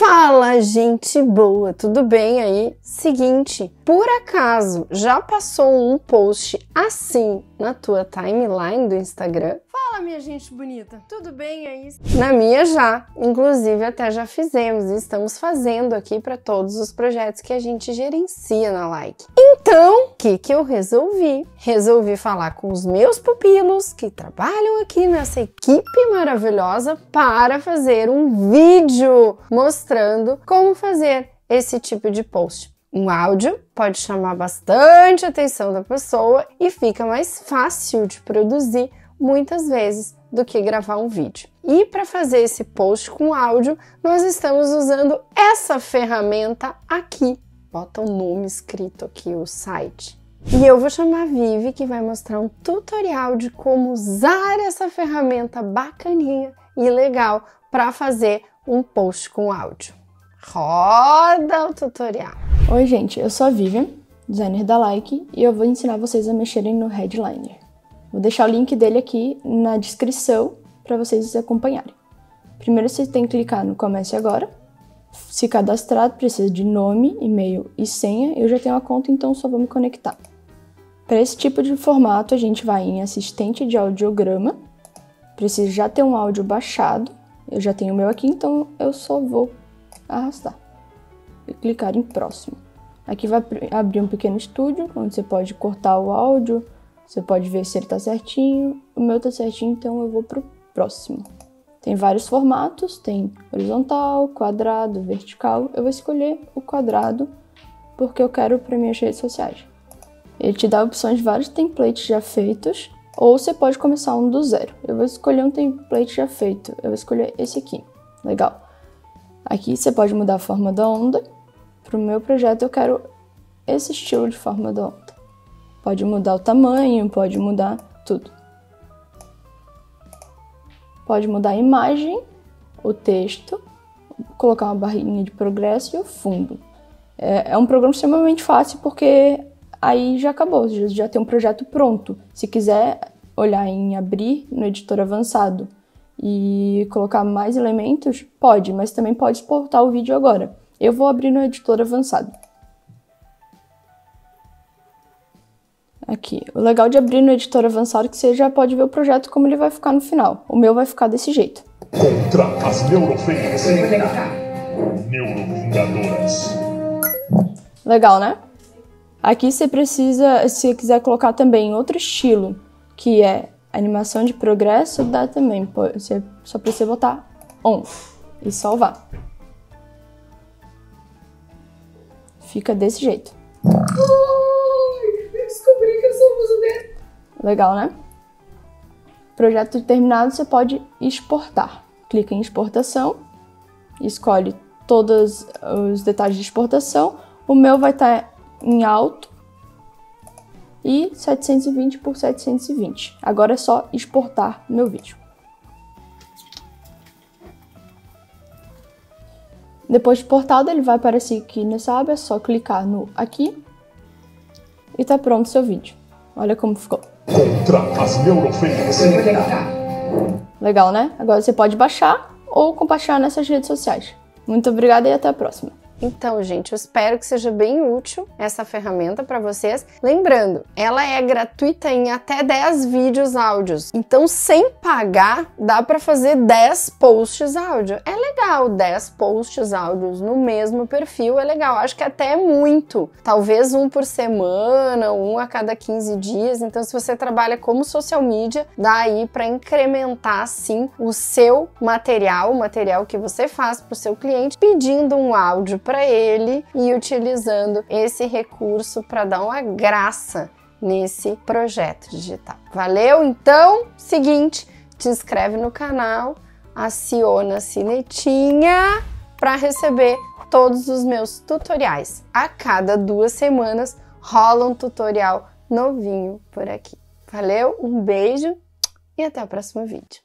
Fala, gente boa, tudo bem aí? Seguinte, por acaso já passou um post assim na tua timeline do Instagram? Fala, minha gente bonita, tudo bem aí? Na minha já, inclusive até já fizemos e estamos fazendo aqui para todos os projetos que a gente gerencia na Like. Então, o que, que eu resolvi? Resolvi falar com os meus pupilos que trabalham aqui nessa equipe maravilhosa para fazer um vídeo mostrando como fazer esse tipo de post. Um áudio pode chamar bastante atenção da pessoa e fica mais fácil de produzir muitas vezes do que gravar um vídeo. E para fazer esse post com áudio, nós estamos usando essa ferramenta aqui. Bota o nome escrito aqui, o site. E eu vou chamar a Vivi, que vai mostrar um tutorial de como usar essa ferramenta bacaninha e legal para fazer um post com áudio. Roda o tutorial! Oi, gente, eu sou a Vivian, designer da Like, e eu vou ensinar vocês a mexerem no Headliner. Vou deixar o link dele aqui na descrição para vocês acompanharem. Primeiro vocês têm que clicar no Comece Agora. Se cadastrar, precisa de nome, e-mail e senha. Eu já tenho uma conta, então só vou me conectar. Para esse tipo de formato, a gente vai em assistente de audiograma. Precisa já ter um áudio baixado. Eu já tenho o meu aqui, então eu só vou arrastar e clicar em próximo. Aqui vai abrir um pequeno estúdio, onde você pode cortar o áudio, você pode ver se ele está certinho. O meu está certinho, então eu vou para o próximo. Tem vários formatos, tem horizontal, quadrado, vertical. Eu vou escolher o quadrado porque eu quero para minhas redes sociais. Ele te dá opções de vários templates já feitos, ou você pode começar um do zero. Eu vou escolher um template já feito. Eu vou escolher esse aqui. Legal. Aqui você pode mudar a forma da onda. Para o meu projeto eu quero esse estilo de forma da onda. Pode mudar o tamanho, pode mudar tudo. Pode mudar a imagem, o texto, colocar uma barrinha de progresso e o fundo. É, é um programa extremamente fácil porque aí já acabou, já, já tem um projeto pronto. Se quiser olhar em abrir no editor avançado e colocar mais elementos, pode, mas também pode exportar o vídeo agora. Eu vou abrir no editor avançado. Aqui. O legal de abrir no editor avançado é que você já pode ver o projeto como ele vai ficar no final. O meu vai ficar desse jeito. Contra as neurofeias. Neurovingadoras. Legal, né? Aqui você precisa, se quiser colocar também outro estilo, que é animação de progresso, dá também. Você só precisa botar on e salvar. Fica desse jeito. Legal, né? Projeto terminado, você pode exportar. Clica em exportação, escolhe todos os detalhes de exportação. O meu vai estar tá em alto e 720 por 720. Agora é só exportar meu vídeo. Depois de exportado, ele vai aparecer aqui nessa aba, é só clicar no aqui e tá pronto o seu vídeo. Olha como ficou. Contra as. Legal, né? Agora você pode baixar ou compartilhar nessas redes sociais. Muito obrigada e até a próxima. Então, gente, eu espero que seja bem útil essa ferramenta para vocês. Lembrando, ela é gratuita em até 10 vídeos áudios. Então, sem pagar, dá para fazer 10 posts áudio. É legal, 10 posts áudios no mesmo perfil é legal. Acho que até é muito. Talvez um por semana, um a cada 15 dias. Então, se você trabalha como social media, dá aí para incrementar sim o seu material, o material que você faz para o seu cliente, pedindo um áudio para ele e utilizando esse recurso para dar uma graça nesse projeto digital. Valeu? Então, seguinte, te inscreve no canal, aciona a sinetinha para receber todos os meus tutoriais. A cada duas semanas rola um tutorial novinho por aqui. Valeu, um beijo e até o próximo vídeo.